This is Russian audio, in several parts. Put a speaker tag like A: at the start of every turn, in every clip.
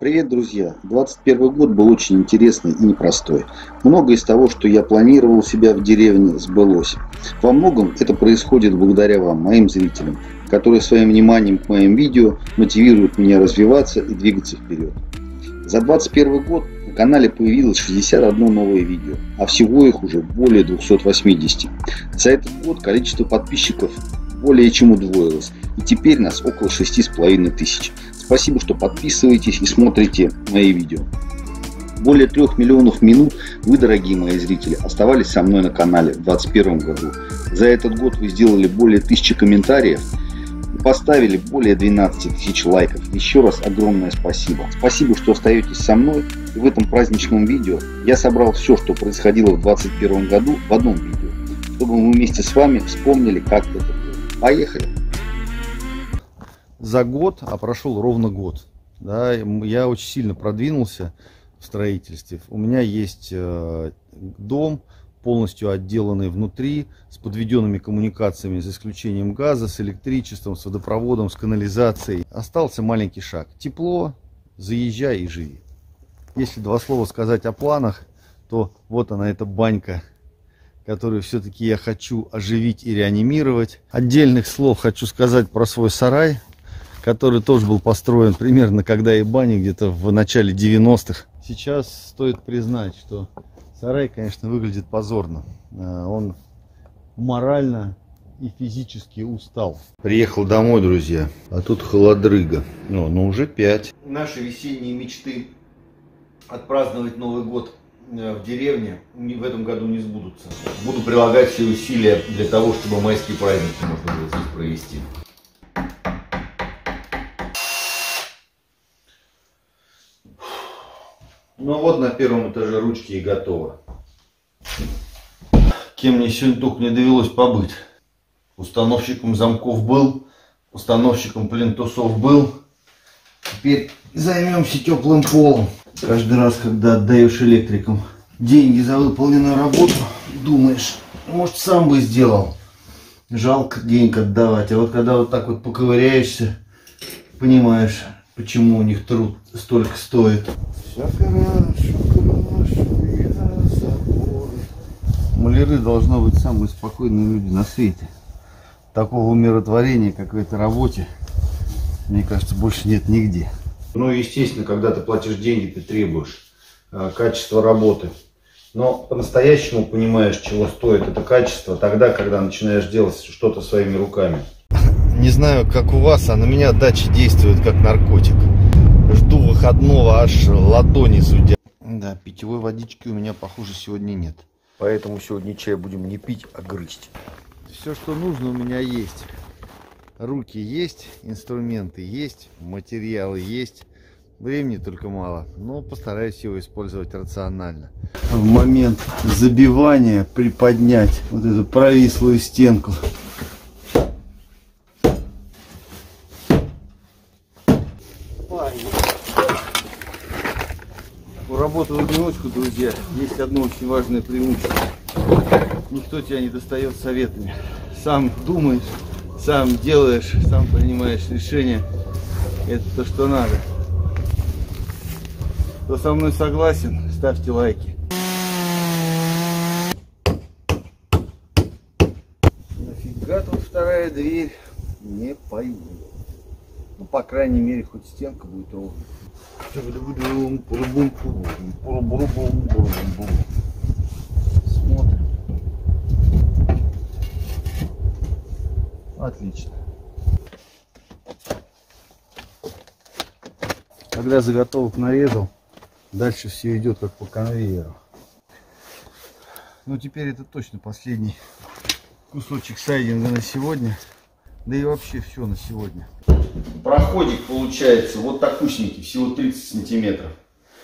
A: Привет, друзья! 21 год был очень интересный и непростой. Многое из того, что я планировал себя в деревне, сбылось. Во многом это происходит благодаря вам, моим зрителям, которые своим вниманием к моим видео мотивируют меня развиваться и двигаться вперед. За 21 год на канале появилось 61 новое видео, а всего их уже более 280. За этот год количество подписчиков более чем удвоилось, и теперь нас около 6,5 тысяч. Спасибо, что подписываетесь и смотрите мои видео. Более трех миллионов минут вы, дорогие мои зрители, оставались со мной на канале в 2021 году. За этот год вы сделали более тысячи комментариев поставили более 12 тысяч лайков. Еще раз огромное спасибо. Спасибо, что остаетесь со мной. И в этом праздничном видео я собрал все, что происходило в 2021 году в одном видео, чтобы мы вместе с вами вспомнили, как это было. Поехали!
B: За год, а прошел ровно год, да, я очень сильно продвинулся в строительстве. У меня есть э, дом, полностью отделанный внутри, с подведенными коммуникациями, за исключением газа, с электричеством, с водопроводом, с канализацией. Остался маленький шаг. Тепло, заезжай и живи. Если два слова сказать о планах, то вот она, эта банька которую все-таки я хочу оживить и реанимировать. Отдельных слов хочу сказать про свой сарай, который тоже был построен примерно когда и бани, где-то в начале 90-х. Сейчас стоит признать, что сарай, конечно, выглядит позорно. А, он морально и физически устал. Приехал домой, друзья, а тут холодрыга. Ну, ну уже 5. Наши весенние мечты отпраздновать Новый год Э, в деревне в этом году не сбудутся. Буду прилагать все усилия для того, чтобы майские праздники можно было здесь провести. Ну вот на первом этаже ручки и готово. Кем мне сегодня только не довелось побыть. Установщиком замков был, установщиком плинтусов был. Теперь займемся теплым полом. Каждый раз, когда отдаешь электрикам деньги за выполненную работу, думаешь, может сам бы сделал. Жалко денег отдавать. А вот когда вот так вот поковыряешься, понимаешь, почему у них труд столько стоит. Все хорошо, хорошо, Маляры должно быть самые спокойные люди на свете. Такого умиротворения, как в этой работе, мне кажется, больше нет нигде. Ну, естественно, когда ты платишь деньги, ты требуешь э, качества работы. Но по-настоящему понимаешь, чего стоит это качество, тогда, когда начинаешь делать что-то своими руками. Не знаю, как у вас, а на меня дача действует как наркотик. Жду выходного, аж ладони зудят. Да, питьевой водички у меня, похоже, сегодня нет. Поэтому сегодня чай будем не пить, а грызть. Все, что нужно, у меня есть руки есть, инструменты есть, материалы есть. Времени только мало, но постараюсь его использовать рационально. В момент забивания приподнять вот эту провислую стенку. У работы в одиночку, друзья, есть одно очень важное преимущество. Никто тебя не достает советами. Сам думаешь, сам делаешь, сам принимаешь решение, это то, что надо. Кто со мной согласен, ставьте лайки. Нафига тут вторая дверь? Не пойму. Ну, по крайней мере, хоть стенка будет ровная. Отлично. Когда заготовок нарезал, дальше все идет как по конвейеру. Ну теперь это точно последний кусочек сайдинга на сегодня. Да и вообще все на сегодня. Проходик получается вот такусенький, всего 30 сантиметров.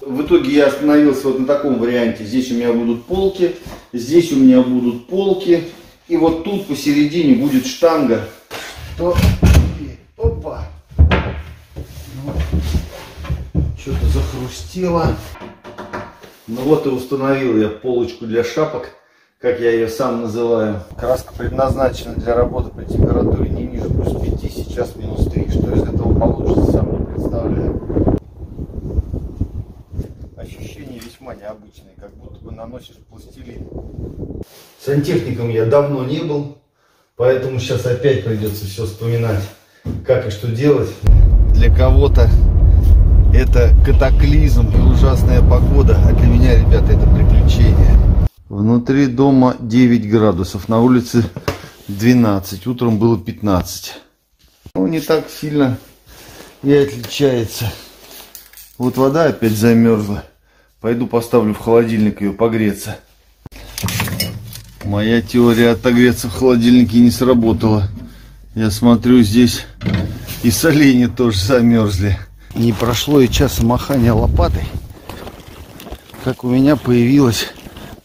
B: В итоге я остановился вот на таком варианте. Здесь у меня будут полки, здесь у меня будут полки. И вот тут посередине будет штанга. Что? Опа! Ну, Что-то захрустело. Ну вот и установил я полочку для шапок, как я ее сам называю. Краска предназначена для работы при температуре не ниже плюс 5, сейчас минус 3. Что из этого получится, сам не представляю. весьма необычные, как будто бы наносишь пластилин. Сантехником я давно не был, поэтому сейчас опять придется все вспоминать, как и что делать. Для кого-то это катаклизм и ужасная погода, а для меня, ребята, это приключение. Внутри дома 9 градусов, на улице 12, утром было 15. Ну, не так сильно и отличается. Вот вода опять замерзла. Пойду поставлю в холодильник ее погреться. Моя теория отогреться в холодильнике не сработала. Я смотрю, здесь и соленья тоже замерзли. Не прошло и часа махания лопатой, как у меня появилась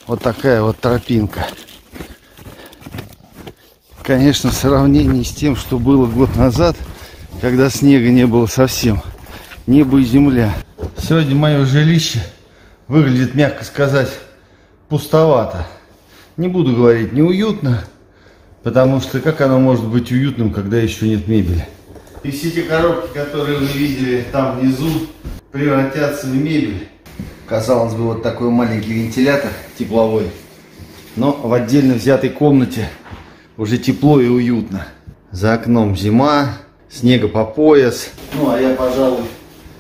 B: вот такая вот тропинка. Конечно, в сравнении с тем, что было год назад, когда снега не было совсем. Небо и земля. Сегодня мое жилище выглядит, мягко сказать, пустовато. Не буду говорить неуютно, потому что как оно может быть уютным, когда еще нет мебели. И все эти коробки, которые вы видели там внизу, превратятся в мебель. Казалось бы, вот такой маленький вентилятор тепловой. Но в отдельно взятой комнате уже тепло и уютно. За окном зима, снега по пояс. Ну, а я, пожалуй,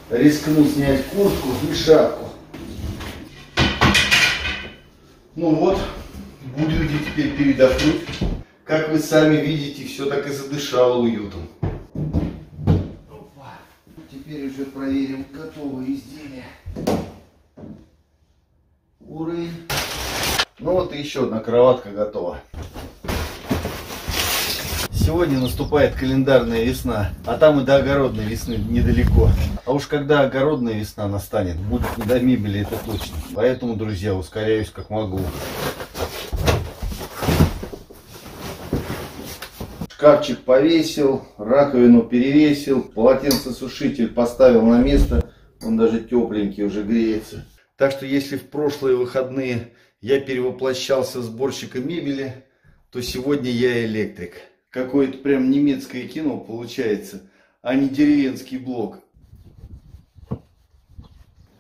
B: рискну снять куртку и шапку. Ну вот, будете теперь передохнуть. Как вы сами видите, все так и задышало уютом. Теперь уже проверим готовые изделия. Уровень. Ну вот и еще одна кроватка готова. Сегодня наступает календарная весна, а там и до огородной весны недалеко. А уж когда огородная весна настанет, будет не до мебели, это точно. Поэтому, друзья, ускоряюсь как могу. Шкафчик повесил, раковину перевесил, полотенцесушитель поставил на место. Он даже тепленький уже греется. Так что если в прошлые выходные я перевоплощался в сборщика мебели, то сегодня я электрик. Какое-то прям немецкое кино получается, а не деревенский блок.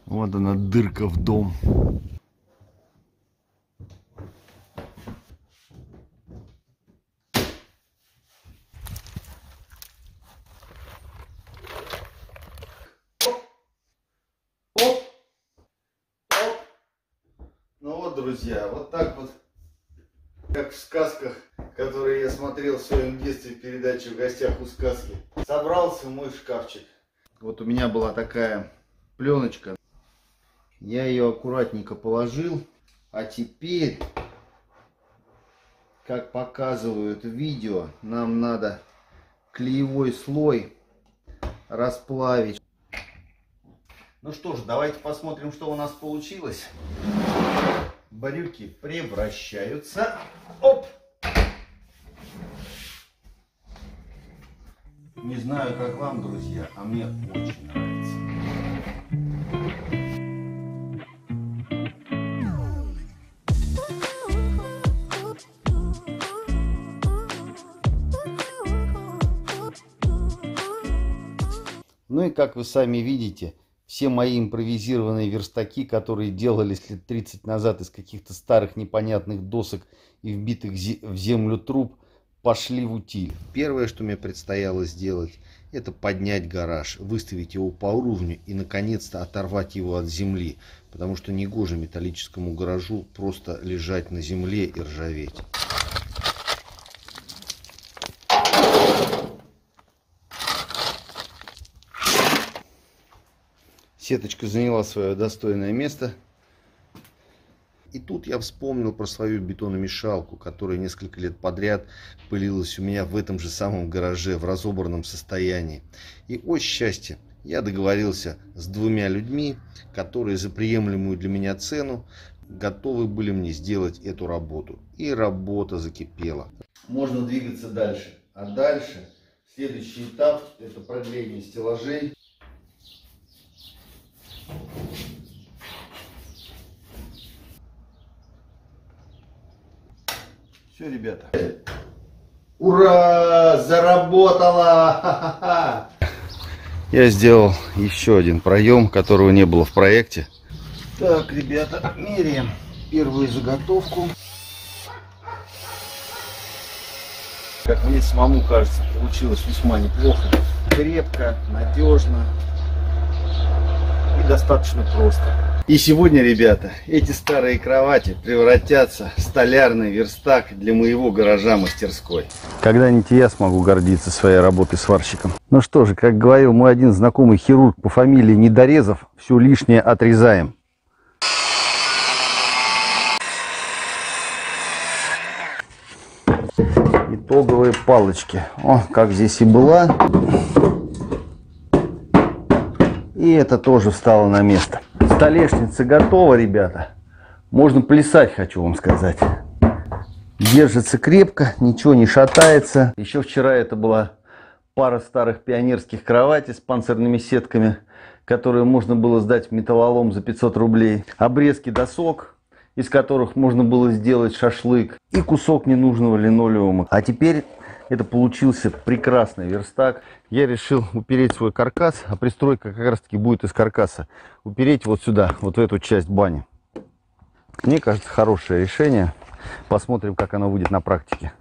B: Вот она дырка в дом. Ну вот, друзья, вот так вот, как в сказках, которые я смотрел в своем детстве в передаче «В гостях у сказки», собрался мой шкафчик. Вот у меня была такая пленочка. Я ее аккуратненько положил. А теперь, как показывают видео, нам надо клеевой слой расплавить. Ну что ж, давайте посмотрим, что у нас получилось. Брюки превращаются. Оп! Не знаю, как вам, друзья, а мне очень нравится. Ну и как вы сами видите, все мои импровизированные верстаки, которые делались лет 30 назад из каких-то старых непонятных досок и вбитых в землю труб, пошли в утиль. Первое, что мне предстояло сделать, это поднять гараж, выставить его по уровню и, наконец-то, оторвать его от земли, потому что негоже металлическому гаражу просто лежать на земле и ржаветь. Сеточка заняла свое достойное место. И тут я вспомнил про свою бетономешалку, которая несколько лет подряд пылилась у меня в этом же самом гараже, в разобранном состоянии. И, о счастье, я договорился с двумя людьми, которые за приемлемую для меня цену готовы были мне сделать эту работу. И работа закипела. Можно двигаться дальше. А дальше следующий этап – это продление стеллажей. Все, ребята. Ура! Заработала! Я сделал еще один проем, которого не было в проекте. Так, ребята, меряем первую заготовку. Как мне самому кажется, получилось весьма неплохо. Крепко, надежно и достаточно просто. И сегодня, ребята, эти старые кровати превратятся в столярный верстак для моего гаража-мастерской. Когда-нибудь я смогу гордиться своей работой сварщиком. Ну что же, как говорил мой один знакомый хирург по фамилии Недорезов, все лишнее отрезаем. итоговые палочки. О, как здесь и была. И это тоже встало на место. Столешница готова, ребята. Можно плясать, хочу вам сказать. Держится крепко, ничего не шатается. Еще вчера это была пара старых пионерских кроватей с панцирными сетками, которые можно было сдать в металлолом за 500 рублей. Обрезки досок, из которых можно было сделать шашлык и кусок ненужного линолеума. А теперь это получился прекрасный верстак. Я решил упереть свой каркас, а пристройка как раз таки будет из каркаса. Упереть вот сюда, вот в эту часть бани. Мне кажется, хорошее решение. Посмотрим, как оно будет на практике.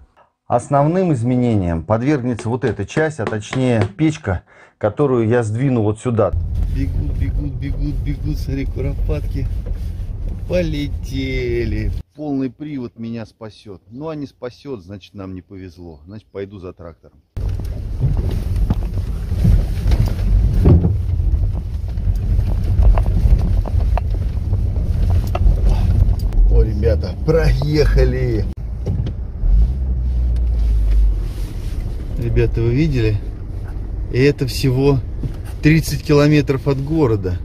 B: Основным изменением подвергнется вот эта часть, а точнее печка, которую я сдвину вот сюда. Бегут, бегут, бегут, бегут, смотри, куропатки. Полетели. Полный привод меня спасет. Ну, а не спасет, значит, нам не повезло. Значит, пойду за трактором. О, ребята, проехали. Ребята, вы видели? И это всего 30 километров от города.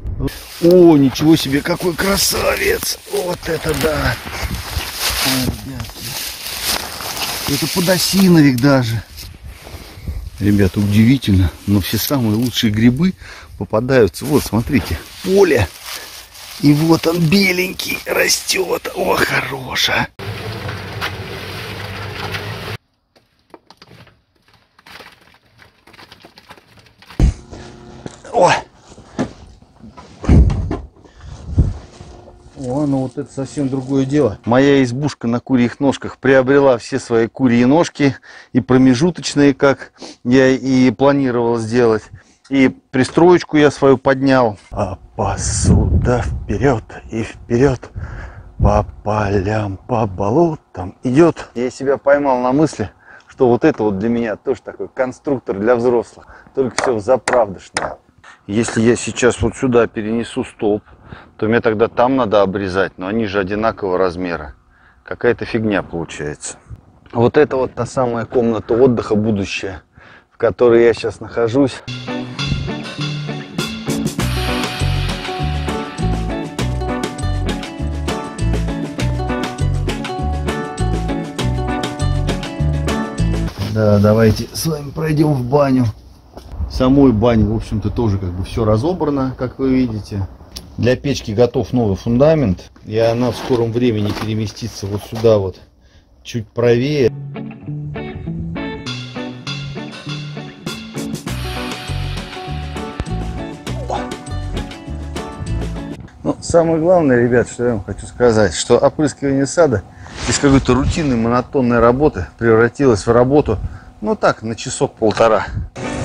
B: О, ничего себе, какой красавец! Вот это да! Ой, ребятки. Это подосиновик даже. Ребята, удивительно, но все самые лучшие грибы попадаются. Вот, смотрите, поле. И вот он беленький растет. О, хороша. Ой. О, ну вот это совсем другое дело. Моя избушка на курьих ножках приобрела все свои курьи ножки и промежуточные, как я и планировал сделать. И пристроечку я свою поднял. А посуда вперед и вперед по полям, по болотам идет. Я себя поймал на мысли, что вот это вот для меня тоже такой конструктор для взрослых. Только все в заправдошное. Если я сейчас вот сюда перенесу столб, то мне тогда там надо обрезать, но они же одинакового размера. Какая-то фигня получается. Вот это вот та самая комната отдыха будущее, в которой я сейчас нахожусь. Да, давайте с вами пройдем в баню. Самой бане, в общем-то, тоже как бы все разобрано, как вы видите. Для печки готов новый фундамент, и она в скором времени переместится вот сюда вот, чуть правее. Ну, самое главное, ребят, что я вам хочу сказать, что опрыскивание сада из какой-то рутинной, монотонной работы превратилось в работу, ну так, на часок-полтора.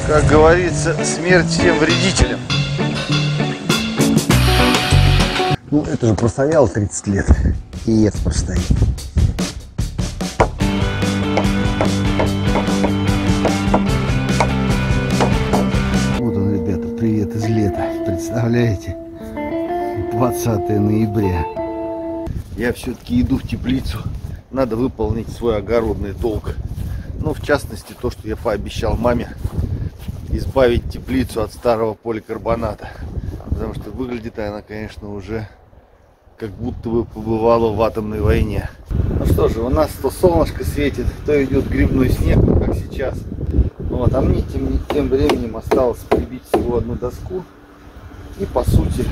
B: Как говорится, смерть всем вредителям.
C: Ну, это же простоял 30 лет. И это простоит.
B: Вот он, ребята, привет из лета. Представляете? 20 ноября. Я все-таки иду в теплицу. Надо выполнить свой огородный долг. Ну, в частности, то, что я пообещал маме избавить теплицу от старого поликарбоната. Потому что выглядит она, конечно, уже как будто бы побывала в атомной войне. Ну что же, у нас то солнышко светит, то идет грибной снег, как сейчас. Вот, а мне тем, тем временем осталось прибить всего одну доску. И по сути,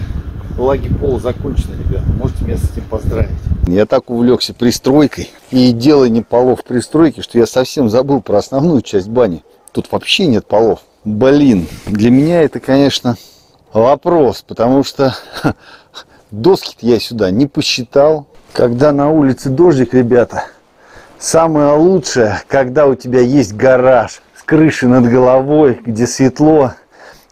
B: лаги пол закончены, ребят. Можете меня с этим поздравить. Я так увлекся пристройкой и деланием полов пристройки, что я совсем забыл про основную часть бани. Тут вообще нет полов. Блин, для меня это, конечно, вопрос, потому что
C: доски я сюда не посчитал. Когда на улице дождик, ребята, самое лучшее, когда у тебя есть гараж с крышей над головой, где светло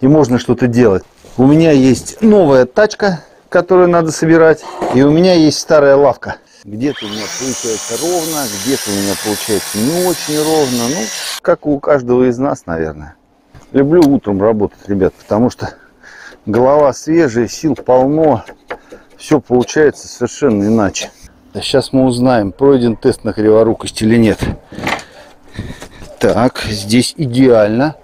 C: и можно что-то делать. У меня есть новая тачка, которую надо собирать, и у меня есть старая лавка. Где-то у меня получается ровно, где-то у меня получается не очень ровно. Ну, как у каждого из нас, наверное. Люблю утром работать, ребят, потому что голова свежая, сил полно. Все получается совершенно иначе. А сейчас мы узнаем, пройден тест на криворукость или нет. Так, здесь идеально.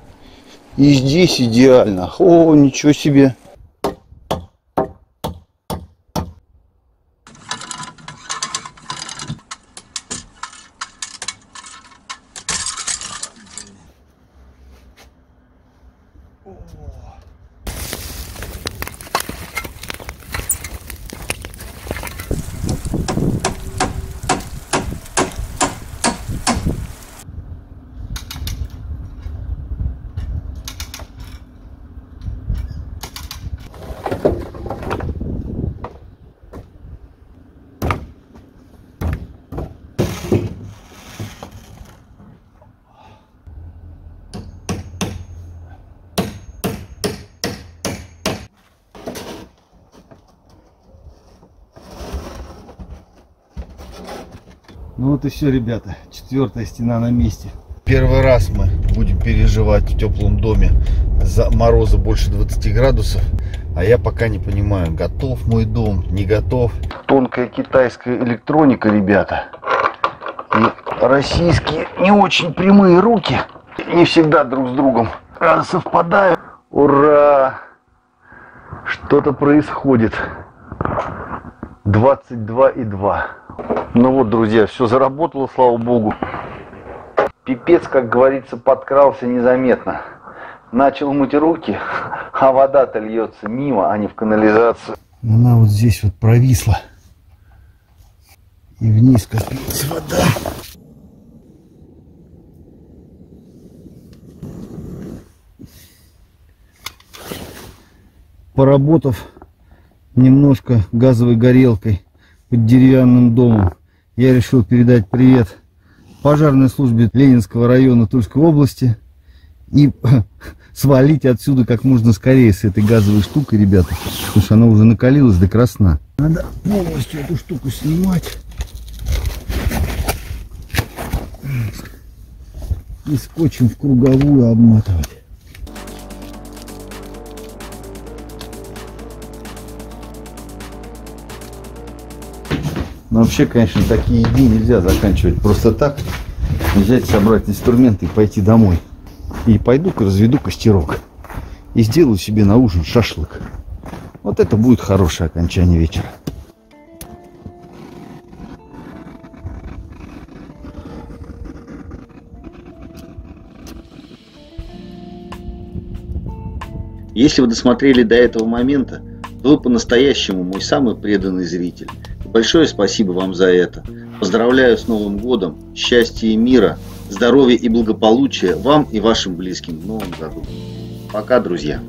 C: И здесь идеально. О, ничего себе. Ну вот и все, ребята. Четвертая стена на месте. Первый раз мы будем переживать в теплом доме за мороза больше 20 градусов. А я пока не понимаю, готов мой дом, не готов. Тонкая китайская электроника, ребята. И российские не очень прямые руки. Не всегда друг с другом совпадают. Ура! Что-то происходит. 22,2. Ну вот, друзья, все заработало, слава богу. Пипец, как говорится, подкрался незаметно. Начал мыть руки, а вода-то льется мимо, а не в канализацию. Она вот здесь вот провисла. И вниз копилась вода. Поработав немножко газовой горелкой под деревянным домом, я решил передать привет пожарной службе Ленинского района Тульской области и свалить отсюда как можно скорее с этой газовой штукой, ребята, потому что она уже накалилась до красна. Надо полностью эту штуку снимать. И скотчем в круговую обматывать. Но вообще, конечно, такие дни нельзя заканчивать просто так. Взять, собрать инструменты и пойти домой. И пойду-ка разведу костерок. И сделаю себе на ужин шашлык. Вот это будет хорошее окончание вечера.
A: Если вы досмотрели до этого момента, то вы по-настоящему мой самый преданный зритель. Большое спасибо вам за это. Поздравляю с Новым годом, счастья и мира, здоровья и благополучия вам и вашим близким в Новом году. Пока, друзья.